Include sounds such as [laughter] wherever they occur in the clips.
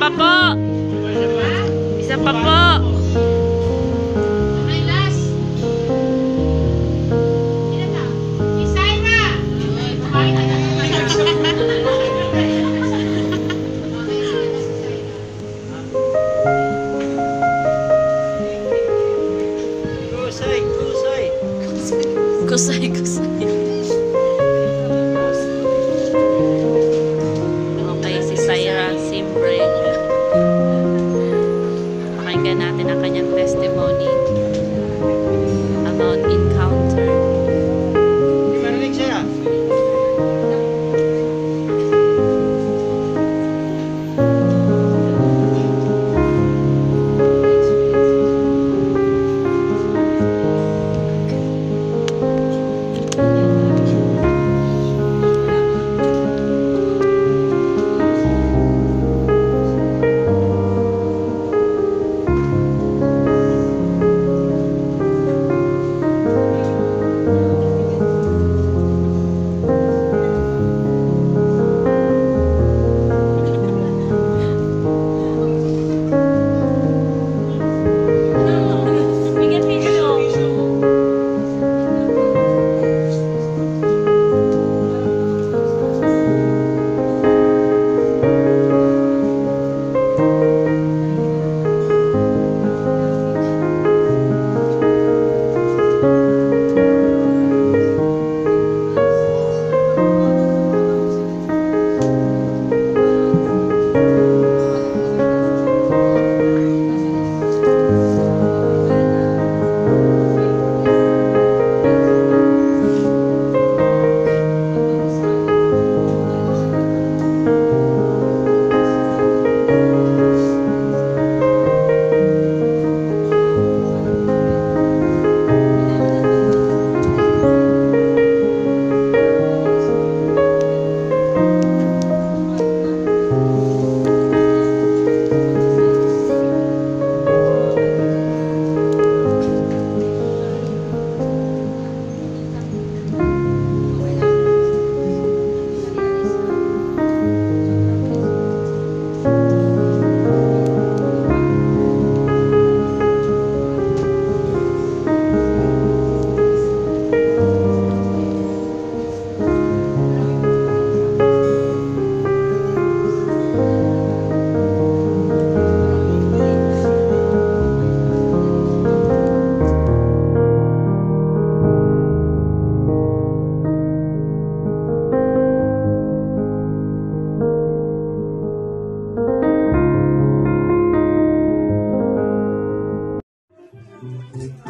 爸爸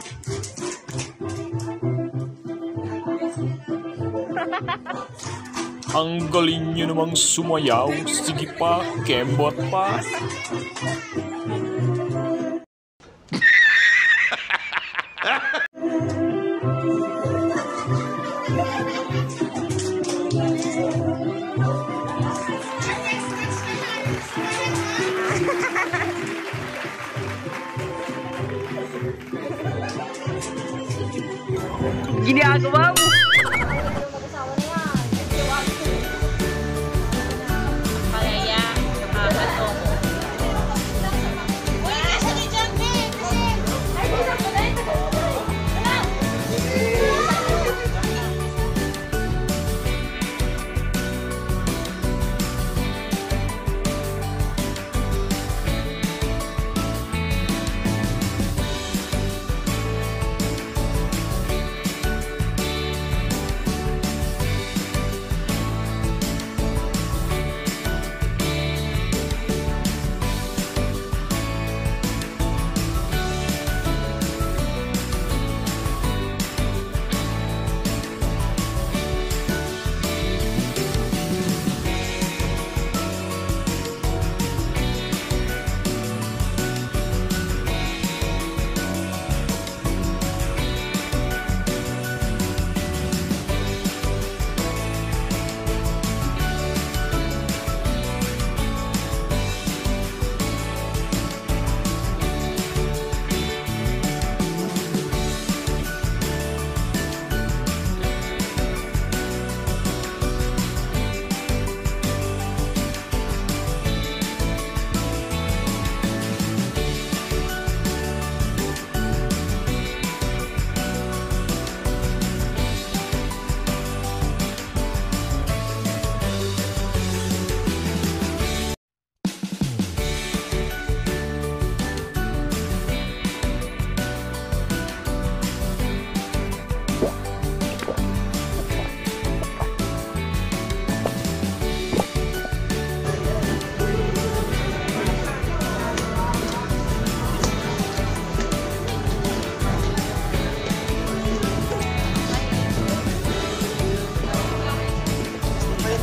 [laughs] Ang galing nyo namang sumayaw. Sige pa, kembot pa. ginagawa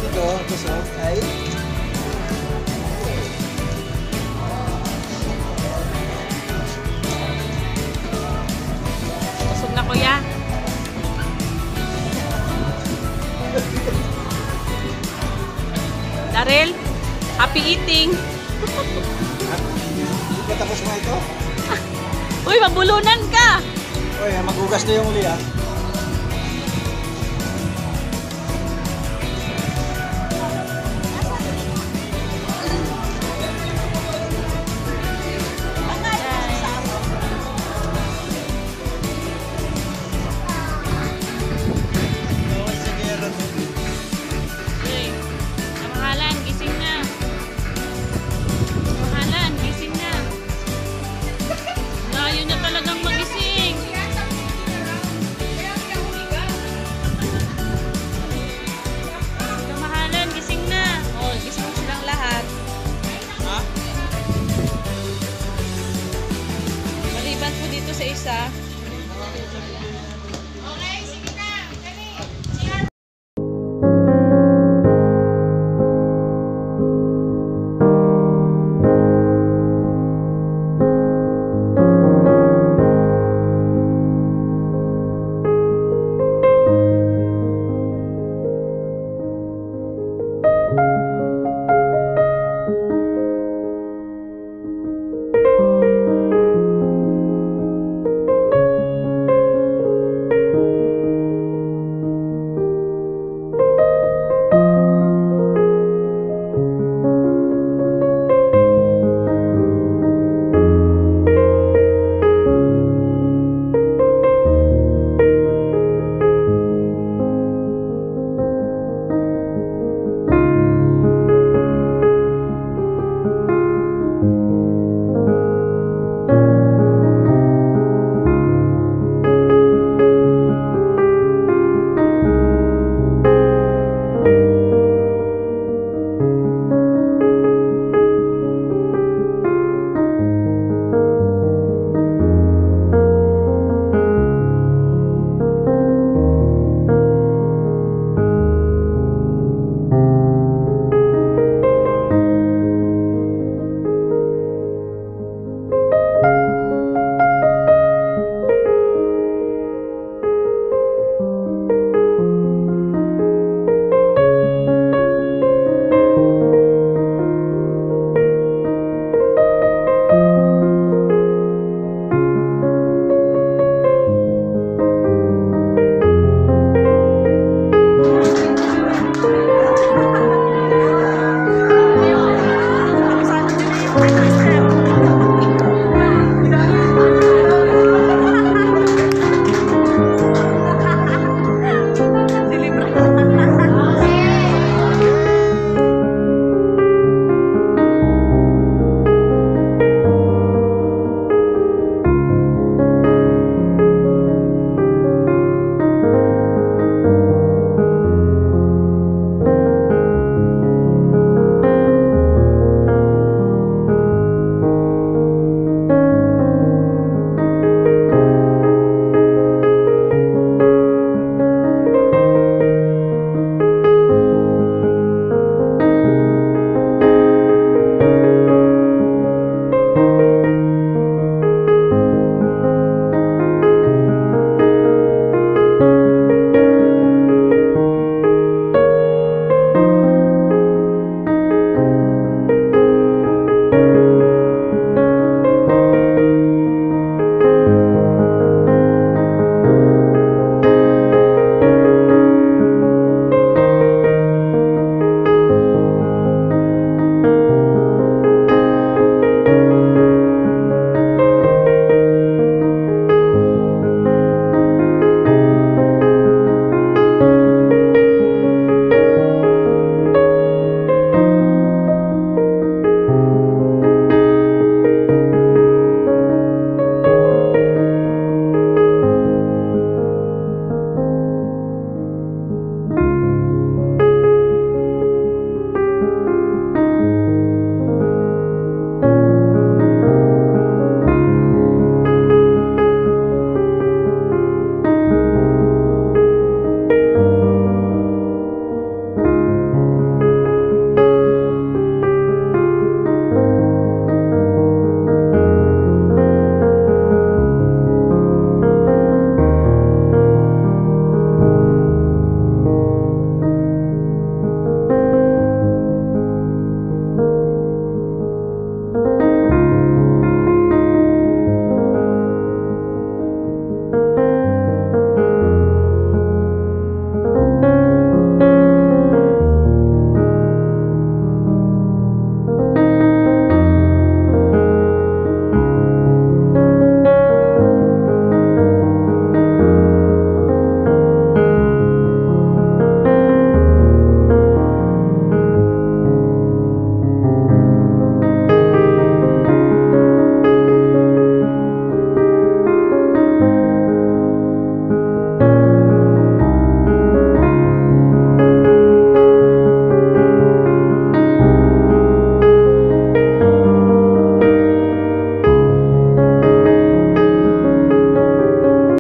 Ito, gusto mo? Ay? Busog na kuya. Darel, happy eating. Patapos mo ito? Uy, mabulunan ka! Uy, magugas na yung uli ah.